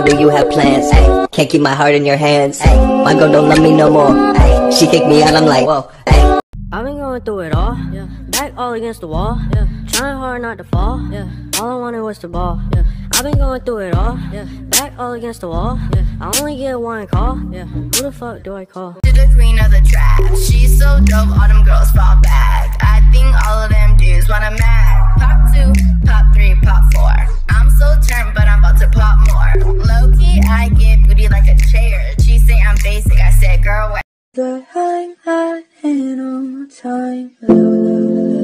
girl, do you have plans? Ay, can't keep my heart in your hands. Ay, my girl don't love me no more. Ay, she kicked me out, I'm like, whoa. Ay. I've been going through it all. Yeah. Back all against the wall. Yeah. Trying hard not to fall. Yeah. All I wanted was the ball. Yeah. I've been going through it all. Yeah. Back all against the wall. Yeah. I only get one call. Yeah. Who the fuck do I call? To the queen of the trap. She's so dope, all them girls fall back. I get booty like a chair. She say I'm basic, I said, girl, what? High in all time.